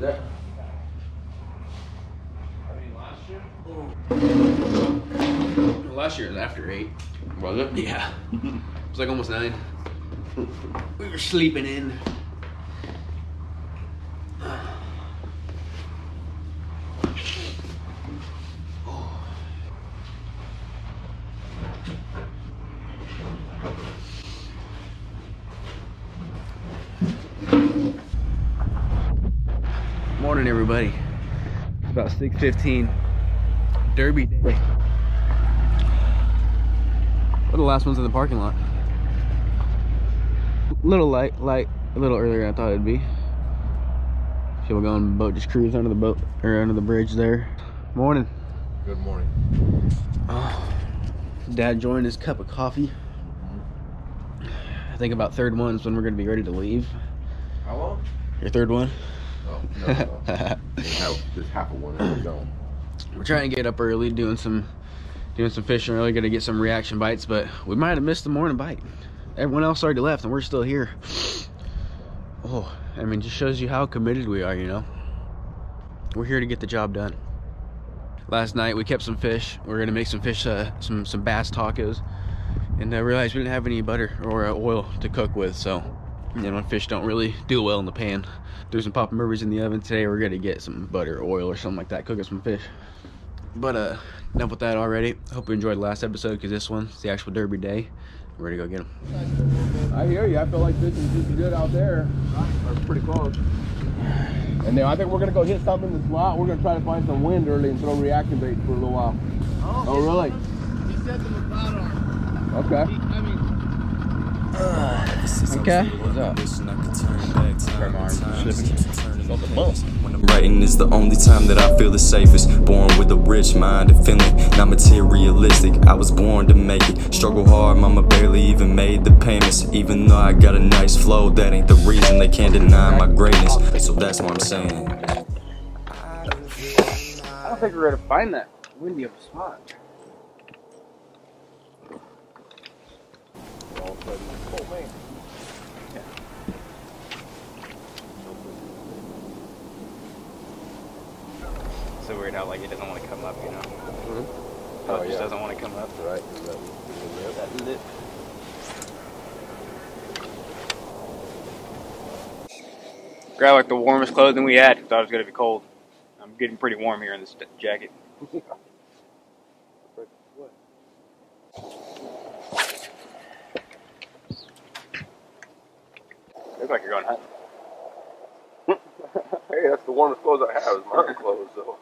Is that? Last year it was after eight. Was it? Yeah. it was like almost nine. We were sleeping in. Morning, everybody. It's about 6:15. Derby day. We're the last ones in the parking lot. Little light, light, a little earlier than I thought it'd be. People going on the boat, just cruise under the boat or under the bridge there. Morning. Good morning. Oh, Dad joined his cup of coffee. Mm-hmm. I think about third one's when we're gonna be ready to leave. How long? Your third one? Oh, no, no. Just half, of one and we're trying to get up early, doing some doing some fishing early, gonna get some reaction bites, but we might have missed the morning bite. Everyone else already left and we're still here. Oh, I mean just shows you how committed we are, you know. We're here to get the job done. Last night we kept some fish. We are gonna make some fish, uh, some some bass tacos, and I realized we didn't have any butter or uh, oil to cook with. So, you know, fish don't really do well in the pan. Threw some papa burgers in the oven today. We're gonna get some butter, oil, or something like that. Cook up some fish. But uh, enough with that already. Hope you enjoyed the last episode because this one's the actual Derby day. We're ready to go get them. I hear you. I feel like fishing's just good out there. Or pretty close. And then I think we're gonna go hit something that's lot. We're gonna try to find some wind early and throw reaction bait for a little while. Oh, Oh, really? He said them with arm. Okay. He, I mean, Okay. What's up? Writing is the only time that I feel the safest. Born with a rich mind and feeling not materialistic. I was born to make it. Struggle hard, mama barely even made the payments. Even though I got a nice flow, that ain't the reason they can't deny my greatness. So that's what I'm saying. I don't think we're gonna find that windy of a spot. All of a sudden, oh man. So weird how like it doesn't want to come up, you know? Mm-hmm. Oh, it just yeah. doesn't want to come up. Right. Is that- is that- That lip. Grab like the warmest clothing we had. Thought it was gonna be cold. I'm getting pretty warm here in this jacket. Looks like you're going hunting. Hey, that's the warmest clothes I have is my clothes, so.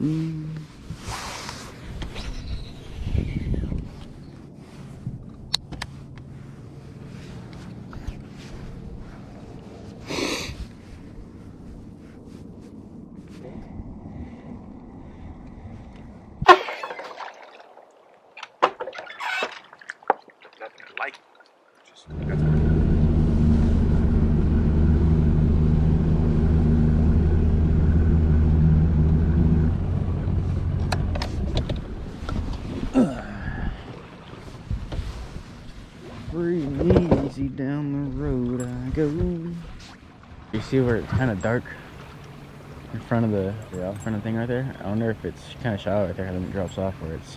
Nothing I like. Free and easy down the road I go. You see where it's kind of dark in front of the Yeah. front of the thing right there? I wonder if it's kind of shallow right there, and then it drops off where it's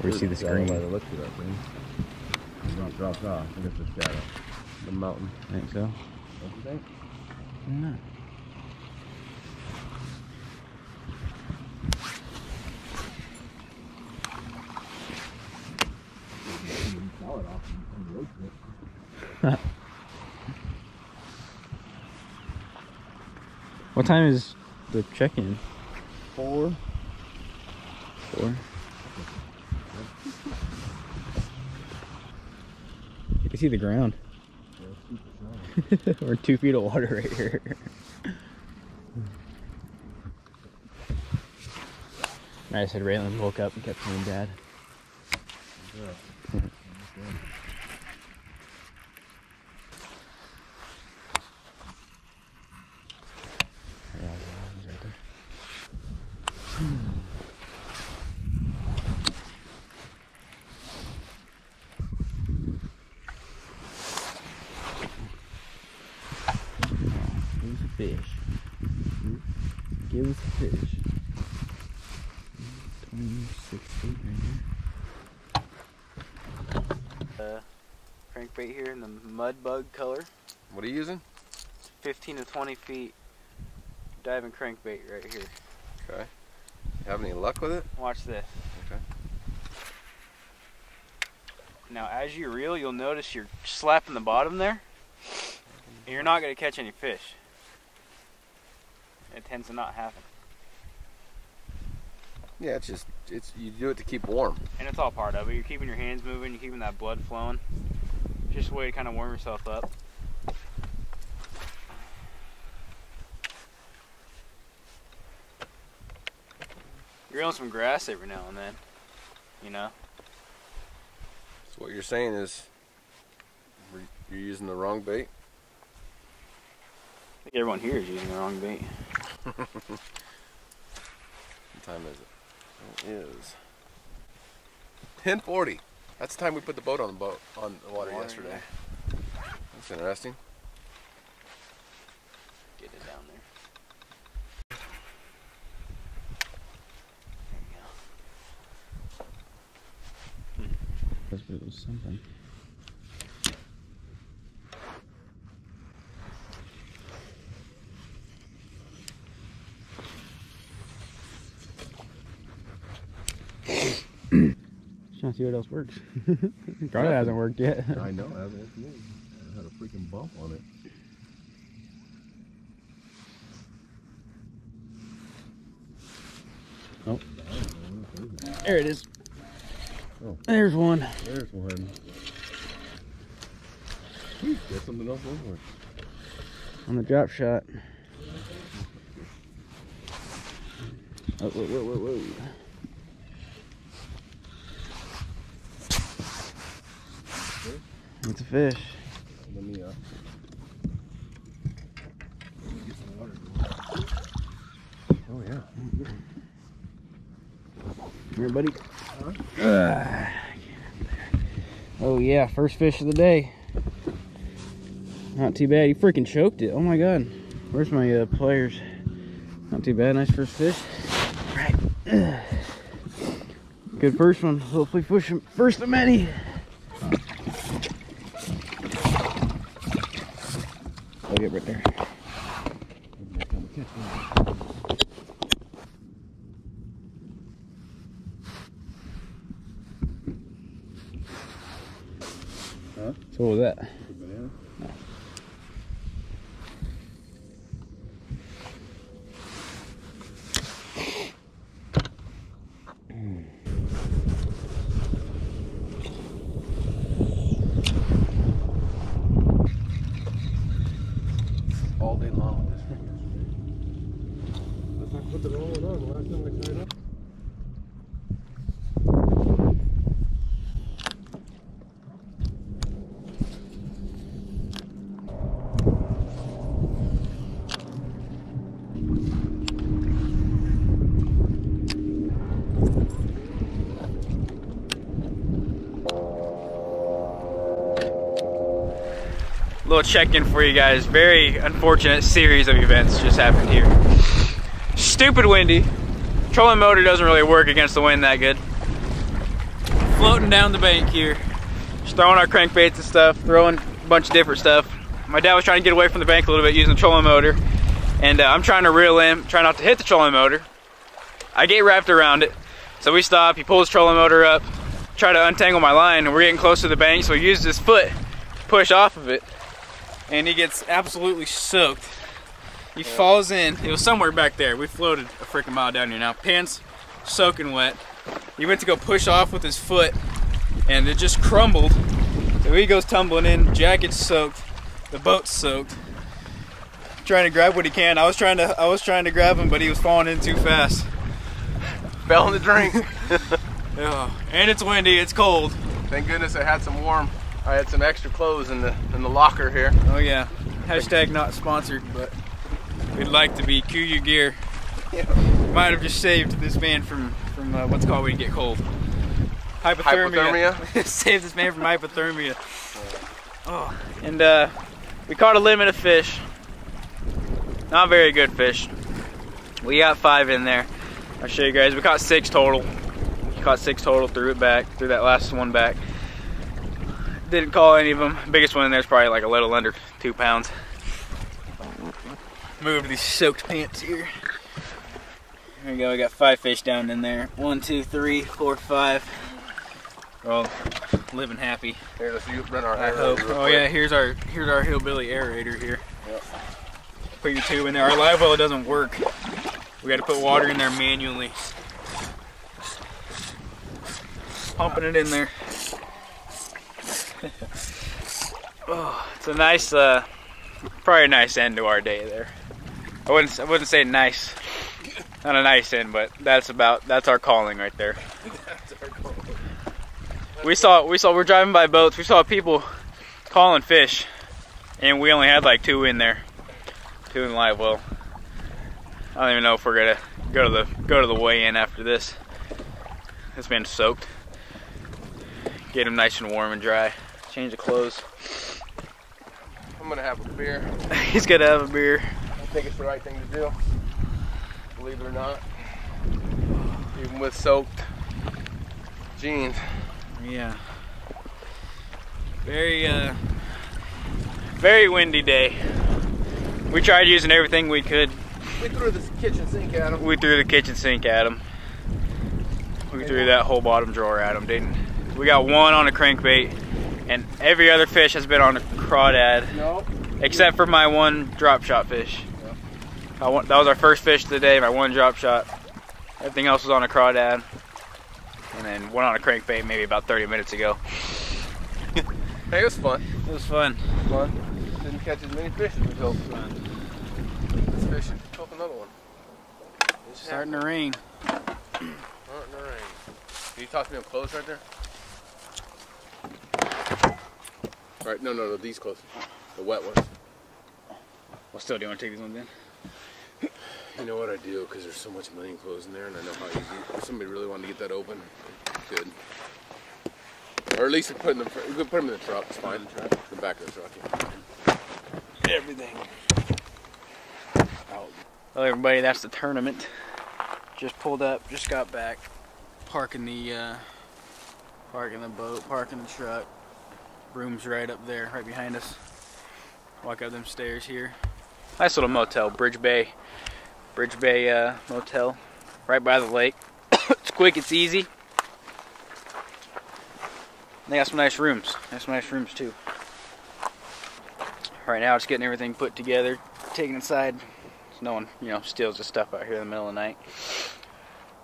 where you see the Shadow by screen. the look of that thing. It drops off. I think it's the shadow. The mountain. I think so. Don't you think? No. What time is the check-in? Four. Four. You can see the ground. We're two feet of water right here. I said Raylan woke up and kept saying dad. Give us a fish. Give us a fish. 26 feet right here. Uh, crankbait here in the mud bug color. What are you using? 15 to 20 feet diving crankbait right here. Okay. Have any luck with it? Watch this. Okay. Now, as you reel, you'll notice you're slapping the bottom there, and you're not going to catch any fish. It tends to not happen. Yeah, it's just it's you do it to keep warm. And it's all part of it. You're keeping your hands moving, you're keeping that blood flowing. Just a way to kind of warm yourself up. On some grass every now and then, you know? So what you're saying is you're using the wrong bait. I think everyone here is using the wrong bait. What time is it? It is 10:40. That's the time we put the boat on the boat on the water, Water, yesterday. That's interesting. Get it down there. There you go. That's it was something. Trying to see what else works. Probably hasn't worked yet. I know. It hasn't worked for me. I had a freaking bump on it. Oh. There it is. Oh. There's one. There's one. Whew, Get something else over. on the drop shot. Oh, whoa, whoa, whoa, whoa. It's a fish. Let me uh. Oh yeah. Here, buddy. Ah. oh yeah, first fish of the day. Not too bad. He freaking choked it. Oh my god. Where's my uh, pliers? Not too bad. Nice first fish. Good first one. Hopefully, push him first of many. I'll get right there. So what was that? All day long. Let's not put the rolling on. Last time I tied up. Little check-in for you guys. Very unfortunate series of events just happened here. Stupid windy. Trolling motor doesn't really work against the wind that good. Floating down the bank here. Just throwing our crankbaits and stuff, throwing a bunch of different stuff. My dad was trying to get away from the bank a little bit using the trolling motor. And uh, I'm trying to reel in, trying not to hit the trolling motor. I get wrapped around it. So we stop, he pulls trolling motor up, try to untangle my line, and we're getting close to the bank, so he uses his foot to push off of it and he gets absolutely soaked. He falls in. It was somewhere back there. We floated a freaking mile down here now. Pants soaking wet. He went to go push off with his foot, and it just crumbled. So he goes tumbling in. Jacket soaked. The boat's soaked. Trying to grab what he can. I was trying to. I was trying to grab him, but he was falling in too fast. Fell in the drink. Yeah. And it's windy. It's cold. Thank goodness I had some warm. I had some extra clothes in the in the locker here. Oh yeah. Hashtag not sponsored, but we'd like to be KUIU Gear. Might have just saved this man from from uh, what's called when you get cold. Hypothermia. Hypothermia. saved this man from hypothermia. Oh, and uh, we caught a limit of fish. Not very good fish. We got five in there. I'll show you guys. We caught six total. Caught six total. Threw it back. Threw that last one back. Didn't call any of them. Biggest one in there is probably like a little under two pounds. Move these soaked pants here. There we go. We got five fish down in there. One, two, three, four, five. We're all living happy. Here, let's run our I hope. Oh quick. yeah, here's our here's our hillbilly aerator here. Yep. Put your tube in there. Our live well doesn't work. We got to put water in there manually. Pumping it in there. oh, it's a nice, uh, probably a nice end to our day there. I wouldn't I wouldn't say nice, not a nice end, but that's about that's our calling right there. We saw we saw we're driving by boats. We saw people calling fish, and we only had like two in there, two in live well. I don't even know if we're gonna go to the go to the weigh-in after this. It's been soaked. Get them nice and warm and dry. Change of clothes. I'm gonna have a beer. He's gonna have a beer. I think it's the right thing to do. Believe it or not. Even with soaked jeans. Yeah. Very uh very windy day. We tried using everything we could. We threw this kitchen sink at him. We threw the kitchen sink at him. We threw that whole bottom drawer at him, didn't we? got one on a crankbait, and every other fish has been on a crawdad, No. except for my one drop shot fish. I want, that was our first fish of the day, my one drop shot. Everything else was on a crawdad, and then one on a crankbait maybe about 30 minutes ago. Hey, it was fun. It was fun. Fun. Didn't catch as many fish as we hoped. Let's fish and hook another one. It's starting to rain. In the rain. Can you toss me up clothes right there? Right, no, no, no, these clothes. The wet ones. Well, still, do you want to take these ones in? You know what I do, because there's so much million clothes in there, and I know how easy. If somebody really wanted to get that open, good. Or at least put in the fr- we could put them in the truck. It's fine. The truck. the back of the truck. Yeah. Everything. Well, everybody, that's the tournament. Just pulled up, just got back. Parking the, uh, parking the boat, parking the truck. Room's right up there, right behind us. Walk up them stairs here. Nice little motel, Bridge Bay. Bridge Bay uh, Motel, right by the lake. it's quick, it's easy. They got some nice rooms. Some nice rooms too. Right now, just getting everything put together, taken inside. So no one, you know, steals the stuff out here in the middle of the night.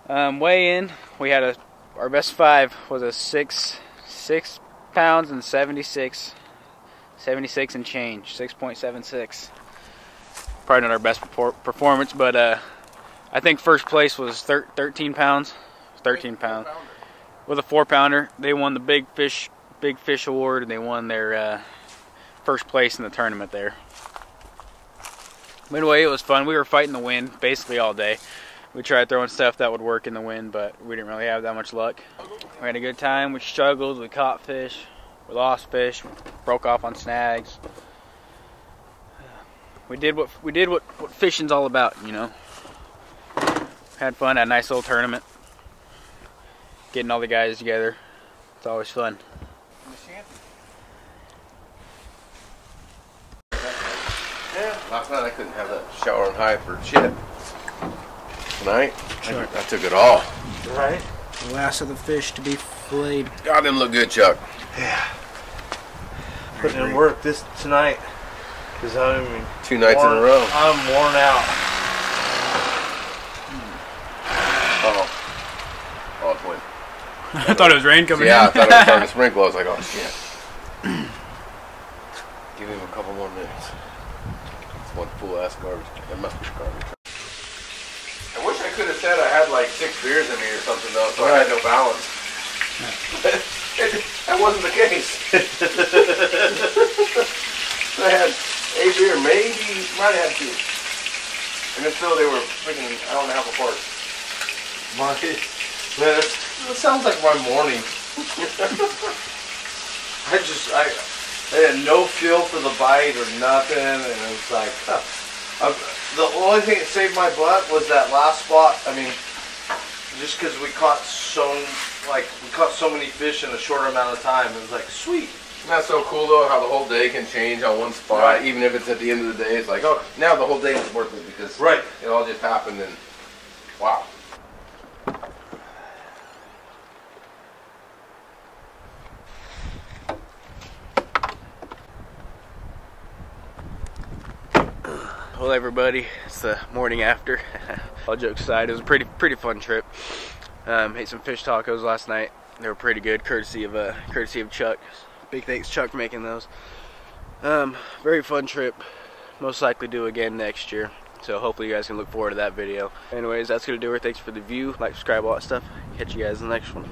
Um, weigh in, we had a our best five was a six six pounds and 76 76 and change 6.76 probably not our best performance but uh i think first place was thir- 13 pounds 13 pounds with a four pounder they won the big fish big fish award and they won their uh, first place in the tournament there. Anyway it was fun. We were fighting the wind basically all day we tried throwing stuff that would work in the wind but we didn't really have that much luck. We had a good time. We struggled. We caught fish. We lost fish. We broke off on snags. We did what we did what, what fishing's all about you know. Had fun. Had a nice little tournament. Getting all the guys together. It's always fun. Yeah. Last night I couldn't have that shower and hide for shit. Tonight, I, I took it all. Right? the last of the fish to be filleted God, them look good, Chuck. Yeah. Putting in work this tonight. Because I mean, Two nights in a row. I'm worn out. Oh. Oh, it's wind. i thought it was rain coming Yeah, I thought it was starting to sprinkle. I was like, oh shit. Give him a couple more minutes. It's one full ass garbage. It must be garbage. I wish I could have said I had like six beers in me or something though, so I had no balance. that wasn't the case. I had a beer, maybe might have two. And if so, they were freaking hour and a half apart. My, man, It sounds like my morning. I just I, I had no feel for the bite or nothing, and it was like huh. I, the only thing that saved my butt was that last spot. I mean, just because we caught so like we caught so many fish in a short amount of time, it was like sweet. That's so cool though, how the whole day can change on one spot, Right. even if it's at the end of the day. It's like, oh, now the whole day was worth it because Right. it all just happened and wow. Well, everybody, it's the morning after. All jokes aside, it was a pretty pretty fun trip. Um, ate some fish tacos last night. They were pretty good, courtesy of uh, courtesy of Chuck. Big thanks, Chuck, for making those. Um, very fun trip. Most likely do again next year. So hopefully you guys can look forward to that video. Anyways, that's gonna do it. Thanks for the view. Like, subscribe, all that stuff. Catch you guys in the next one.